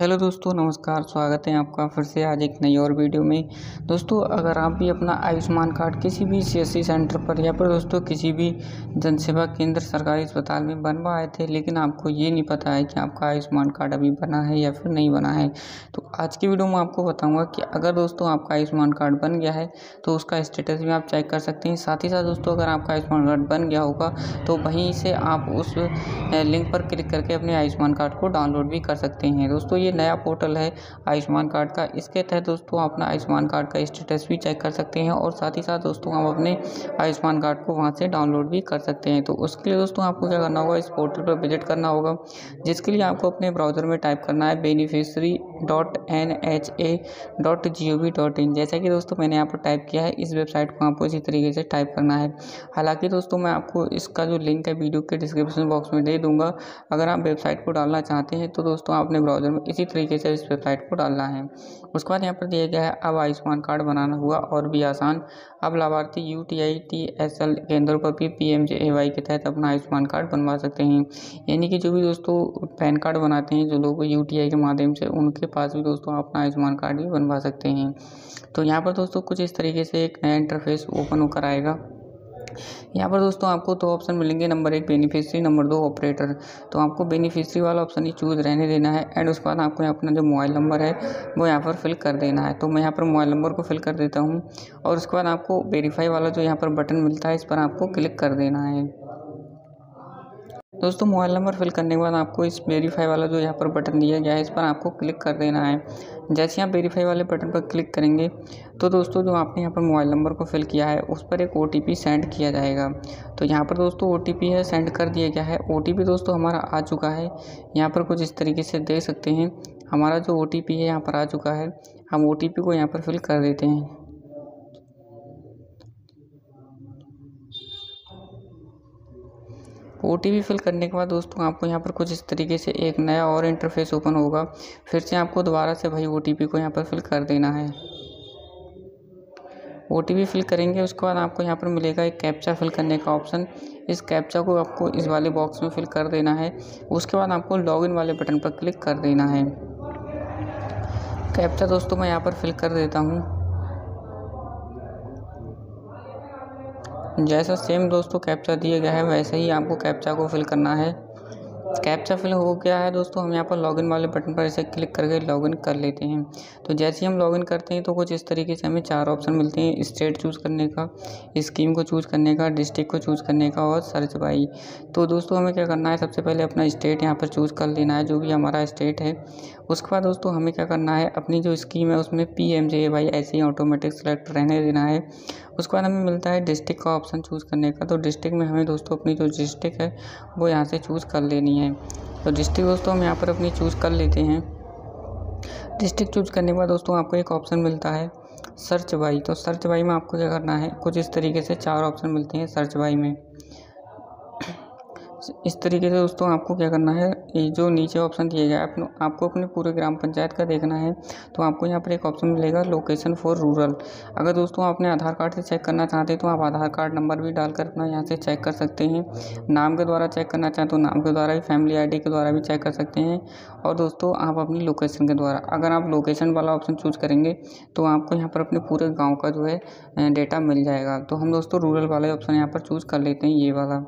Hello दोस्तों, नमस्कार, स्वागत है आपका फिर से आज एक नई और वीडियो में। दोस्तों, अगर आप भी अपना आयुष्मान कार्ड किसी भी सीएससी सेंटर पर या फिर दोस्तों किसी भी जनसेवा केंद्र सरकारी अस्पताल में बनवा आए थे, लेकिन आपको ये नहीं पता है कि आपका आयुष्मान कार्ड अभी बना है या फिर नहीं बना है तो आज की वीडियो में आपको बताऊँगा कि अगर दोस्तों आपका आयुष्मान कार्ड बन गया है तो उसका स्टेटस भी आप चेक कर सकते हैं। साथ ही साथ दोस्तों, अगर आपका आयुष्मान कार्ड बन गया होगा तो वहीं से आप उस लिंक पर क्लिक करके अपने आयुष्मान कार्ड को डाउनलोड भी कर सकते हैं। दोस्तों, ये नया पोर्टल है आयुष्मान कार्ड का। इसके तहत दोस्तों अपना आयुष्मान कार्ड का स्टेटस भी चेक कर सकते हैं और साथ ही साथ दोस्तों हम अपने आयुष्मान कार्ड को वहाँ से डाउनलोड भी कर सकते हैं। तो उसके लिए दोस्तों, आपको क्या करना होगा, इस पोर्टल पर विज़िट करना होगा, जिसके लिए आपको अपने ब्राउज़र में टाइप करना है beneficiary dot N H A dot G O V dot in जैसा कि दोस्तों, मैंने यहाँ पर टाइप किया है, इस वेबसाइट को आपको इसी तरीके से टाइप करना है। हालाँकि दोस्तों, मैं आपको इसका जो लिंक है, वीडियो के डिस्क्रिप्शन बॉक्स में दे दूँगा। अगर आप वेबसाइट को डालना चाहते हैं तो दोस्तों, आप अपने ब्राउज़र में इसी तरीके से इस वेबसाइट को डालना है। उसके बाद यहाँ पर दिया गया है, अब आयुष्मान कार्ड बनाना हुआ और भी आसान। अब लाभार्थी U T I T S L केंद्रों पर भी P M J A Y के तहत अपना आयुष्मान कार्ड बनवा सकते हैं। यानी कि जो भी दोस्तों पैन कार्ड बनाते हैं, जो लोग यू टी आई के माध्यम से, उनके पास भी दोस्तों अपना आयुष्मान कार्ड भी बनवा सकते हैं। तो यहाँ पर दोस्तों कुछ इस तरीके से एक नया इंटरफेस ओपन होकर आएगा यहाँ पर दोस्तों आपको दो तो ऑप्शन मिलेंगे नंबर एक बेनिफिशरी नंबर दो ऑपरेटर तो आपको बेनिफिशरी वाला ऑप्शन ही चूज़ रहने देना है एंड उसके बाद आपको अपना जो मोबाइल नंबर है, वो यहाँ पर फिल कर देना है। तो मैं यहाँ पर मोबाइल नंबर को फिल कर देता हूँ और उसके बाद आपको वेरीफाई वाला जो यहाँ पर बटन मिलता है, इस पर आपको क्लिक कर देना है। दोस्तों, मोबाइल नंबर फिल करने के बाद आपको इस वेरीफाई वाला जो यहाँ पर बटन दिया गया है, इस पर आपको क्लिक कर देना है। जैसे आप वेरीफाई वाले बटन पर क्लिक करेंगे तो दोस्तों, जो आपने यहाँ पर मोबाइल नंबर को फिल किया है, उस पर एक ओटीपी सेंड किया जाएगा। तो यहाँ पर दोस्तों ओटीपी है सेंड कर दिया गया है। ओटीपी दोस्तों, हमारा आ चुका है। यहाँ पर कुछ इस तरीके से दे सकते हैं। हमारा जो ओटीपी है, यहाँ पर आ चुका है। हम ओटीपी को यहाँ पर फिल कर देते हैं। ओटीपी फिल करने के बाद दोस्तों आपको यहाँ पर कुछ इस तरीके से एक नया और इंटरफेस ओपन होगा। फिर से आपको दोबारा से भाई ओटीपी को यहाँ पर फिल कर देना है। ओटीपी फिल करेंगे, उसके बाद आपको यहाँ पर मिलेगा एक कैप्चा फिल करने का ऑप्शन इस कैप्चा को आपको इस वाले बॉक्स में फिल कर देना है। उसके बाद आपको लॉगिन वाले बटन पर क्लिक कर देना है। कैप्चा दोस्तों मैं यहाँ पर फिल कर देता हूँ। जैसा सेम दोस्तों कैप्चा दिया गया है, वैसे ही आपको कैप्चा को फिल करना है। कैप्चा फिल हो गया है दोस्तों। हम यहाँ पर लॉगिन वाले बटन पर इसे क्लिक करके लॉगिन कर लेते हैं। तो जैसे ही हम लॉगिन करते हैं तो कुछ इस तरीके से हमें चार ऑप्शन मिलते हैं स्टेट चूज़ करने का स्कीम को चूज़ करने का डिस्ट्रिक्ट को चूज़ करने का और सर्च बाई तो दोस्तों, हमें क्या करना है? सबसे पहले अपना स्टेट यहाँ पर चूज़ कर लेना है, जो भी हमारा स्टेट है। उसके बाद दोस्तों, हमें क्या करना है? अपनी जो स्कीम है, उसमें पी एम जे वाई ऐसे ही ऑटोमेटिक सेलेक्ट रहने देना है। उसके बाद हमें मिलता है डिस्ट्रिक्ट का ऑप्शन चूज़ करने का। तो डिस्ट्रिक्ट में हमें दोस्तों, अपनी जो डिस्ट्रिक्ट है, वो यहाँ से चूज़ कर लेनी है। तो डिस्ट्रिक्ट दोस्तों हम यहाँ पर अपनी चूज़ कर लेते हैं। डिस्ट्रिक्ट चूज़ करने के बाद दोस्तों आपको एक ऑप्शन मिलता है सर्च बाई। तो सर्च बाई में आपको क्या करना है? कुछ इस तरीके से चार ऑप्शन मिलते हैं सर्च बाई में। इस तरीके से दोस्तों आपको क्या करना है, ये जो नीचे ऑप्शन दिए गए है आपको अपने पूरे ग्राम पंचायत का देखना है तो आपको यहाँ पर एक ऑप्शन मिलेगा लोकेशन फॉर रूरल अगर दोस्तों आप अपने आधार कार्ड से चेक करना चाहते हैं तो आप आधार कार्ड नंबर भी डालकर अपना यहाँ से चेक कर सकते हैं। नाम के द्वारा चेक करना चाहें तो नाम के द्वारा भी फैमिली आईडी के द्वारा भी चेक कर सकते हैं। और दोस्तों आप अपनी लोकेशन के द्वारा, अगर आप लोकेशन वाला ऑप्शन चूज़ करेंगे तो आपको यहाँ पर अपने पूरे गाँव का जो है डेटा मिल जाएगा। तो हम दोस्तों रूरल वाला ऑप्शन यहाँ पर चूज़ कर लेते हैं, ये वाला।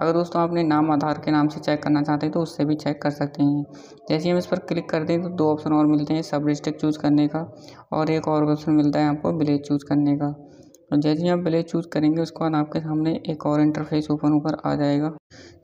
अगर दोस्तों आपने नाम, आधार के नाम से चेक करना चाहते हैं तो उससे भी चेक कर सकते हैं। जैसे हम इस पर क्लिक करते हैं तो दो ऑप्शन और मिलते हैं सब डिस्ट्रिक्ट चूज़ करने का, और एक और ऑप्शन मिलता है आपको विलेज चूज़ करने का। तो जैसे ही आप विलेज चूज़ करेंगे, उसके बाद आपके सामने एक और इंटरफेस ओपन होकर आ जाएगा।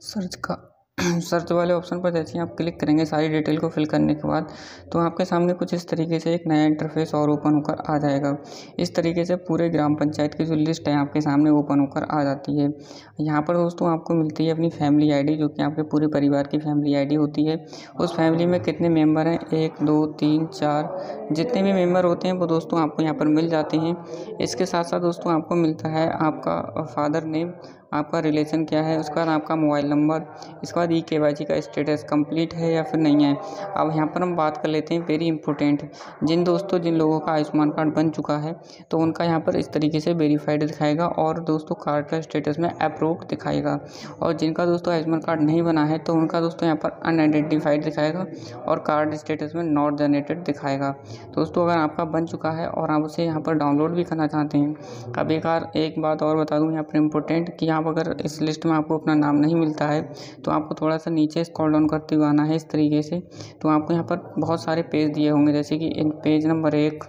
सर्च का सर्च वाले ऑप्शन पर जैसे ही आप क्लिक करेंगे, सारी डिटेल को फिल करने के बाद तो आपके सामने कुछ इस तरीके से एक नया इंटरफेस और ओपन होकर आ जाएगा। इस तरीके से पूरे ग्राम पंचायत की जो लिस्ट है, आपके सामने ओपन होकर आ जाती है। यहाँ पर दोस्तों आपको मिलती है अपनी फैमिली आईडी जो कि आपके पूरे परिवार की फैमिली आईडी होती है। उस फैमिली में कितने मेंबर हैं? एक, दो, तीन, चार। जितने भी मेंबर होते हैं, वो दोस्तों आपको यहाँ पर मिल जाते हैं। इसके साथ साथ दोस्तों आपको मिलता है आपका फादर नेम आपका रिलेशन क्या है, उसके बाद आपका मोबाइल नंबर इसके बाद ई के वाई सी का स्टेटस कंप्लीट है या फिर नहीं है? अब यहाँ पर हम बात कर लेते हैं वेरी इंपॉर्टेंट जिन दोस्तों, जिन लोगों का आयुष्मान कार्ड बन चुका है तो उनका यहाँ पर इस तरीके से वेरीफाइड दिखाएगा और दोस्तों कार्ड का स्टेटस में अप्रूव दिखाएगा। और जिनका दोस्तों आयुष्मान कार्ड नहीं बना है तो उनका दोस्तों यहाँ पर अनआइडेंटिफाइड दिखाएगा और कार्ड स्टेटस में नॉट जनरेटेड दिखाएगा। दोस्तों, अगर आपका बन चुका है और आप उसे यहाँ पर डाउनलोड भी करना चाहते हैं, अब एक बार, एक बात और बता दूँ यहाँ पर इम्पोर्टेंट कि आप अगर इस लिस्ट में आपको अपना नाम नहीं मिलता है तो आपको थोड़ा सा नीचे स्क्रॉल डाउन करते हुए आना है इस तरीके से। तो आपको यहाँ पर बहुत सारे पेज दिए होंगे, जैसे कि पेज नंबर एक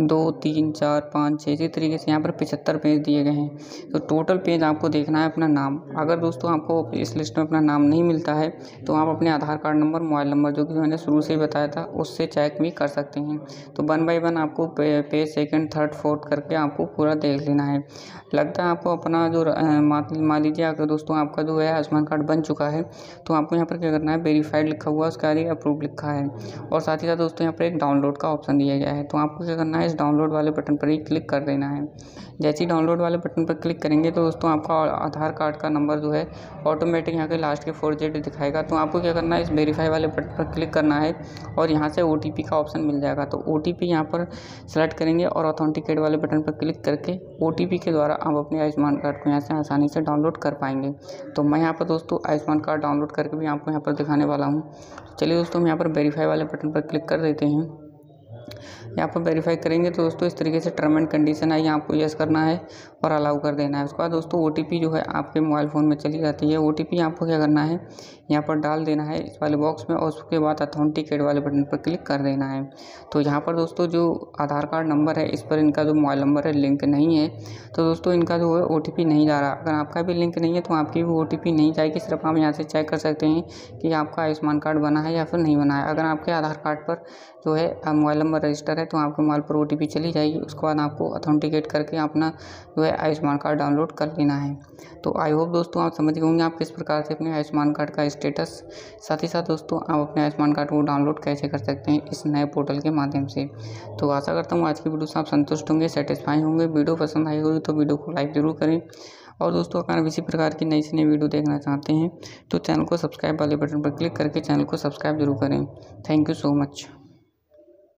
दो, तीन, चार, पाँच छः इसी तरीके से यहाँ पर पिछहत्तर पेज दिए गए हैं। तो टोटल पेज आपको देखना है अपना नाम। अगर दोस्तों आपको इस लिस्ट में अपना नाम नहीं मिलता है तो आप अपने Aadhaar card number, mobile number जो कि मैंने शुरू से ही बताया था, उससे चेक भी कर सकते हैं। तो वन बाई वन आपको पेज सेकेंड थर्ड फोर्थ करके आपको पूरा देख लेना है। लगता है आपको अपना जो मान लीजिए अगर दोस्तों आपका जो है आयुष्मान कार्ड बन चुका है तो आपको यहाँ पर क्या करना है? वेरीफाइड लिखा हुआ, उसका अप्रूव लिखा है। और साथ ही साथ दोस्तों यहाँ पर एक डाउनलोड का ऑप्शन दिया गया है। तो आपको करना है, इस डाउनलोड वाले बटन पर ही क्लिक कर देना है। जैसे ही डाउनलोड वाले बटन पर क्लिक करेंगे तो दोस्तों आपका आधार कार्ड का नंबर जो है ऑटोमेटिक यहाँ के लास्ट के फोर जेड दिखाएगा। तो आपको क्या करना है, इस वेरीफाई वाले बटन पर क्लिक करना है और यहाँ से ओटीपी का ऑप्शन मिल जाएगा। तो ओ टी यहाँ पर सेलेक्ट करेंगे और ऑथेंटिकेट वाले बटन पर क्लिक करके ओटीपी के द्वारा आप अपने आयुष्मान कार्ड को यहाँ से आसानी से डाउनलोड कर पाएँगे। तो मैं यहाँ पर दोस्तों आयुष्मान कार्ड डाउनलोड करके भी आपको यहाँ पर दिखाने वाला हूँ। चलिए दोस्तों हम यहाँ पर वेरीफाई वाले बटन पर क्लिक कर देते हैं। यहाँ पर वेरीफाई करेंगे तो दोस्तों इस तरीके से टर्म एंड कंडीशन आई, आपको यस करना है और अलाउ कर देना है। उसके बाद दोस्तों ओटीपी जो है आपके मोबाइल फ़ोन में चली जाती है। ओ टी आपको क्या करना है? यहाँ पर डाल देना है इस वाले बॉक्स में और उसके बाद अथेंटिकेट वाले बटन पर क्लिक कर देना है। तो यहाँ पर दोस्तों जो आधार कार्ड नंबर है, इस पर इनका जो मोबाइल नंबर है लिंक नहीं है। तो दोस्तों इनका जो है ओ नहीं जा रहा। अगर आपका भी लिंक नहीं है तो आपकी भी ओटीपी नहीं जाएगी। सिर्फ़ आप यहाँ से चेक कर सकते हैं कि आपका आयुष्मान कार्ड बना है या फिर नहीं बना है। अगर आपके आधार कार्ड पर जो है मोबाइल नंबर रजिस्टर है तो आपके मोबाइल पर ओ चली जाएगी। उसके बाद आपको अथेंटिकेट करके अपना जो है आयुष्मान कार्ड डाउनलोड कर लेना है। तो आई होप दोस्तों आप समझ गए होंगे आप किस प्रकार से अपने आयुष्मान कार्ड का स्टेटस साथ ही साथ दोस्तों आप अपने आयुष्मान कार्ड को डाउनलोड कैसे कर सकते हैं इस नए पोर्टल के माध्यम से। तो आशा करता हूँ आज की वीडियो से आप संतुष्ट होंगे सेटिस्फाई होंगे। वीडियो पसंद आई होगी तो वीडियो को लाइक ज़रूर करें। और दोस्तों अगर आप इसी प्रकार की नई से नई वीडियो देखना चाहते हैं तो चैनल को सब्सक्राइब वाले बटन पर क्लिक करके चैनल को सब्सक्राइब ज़रूर करें। Thank you so much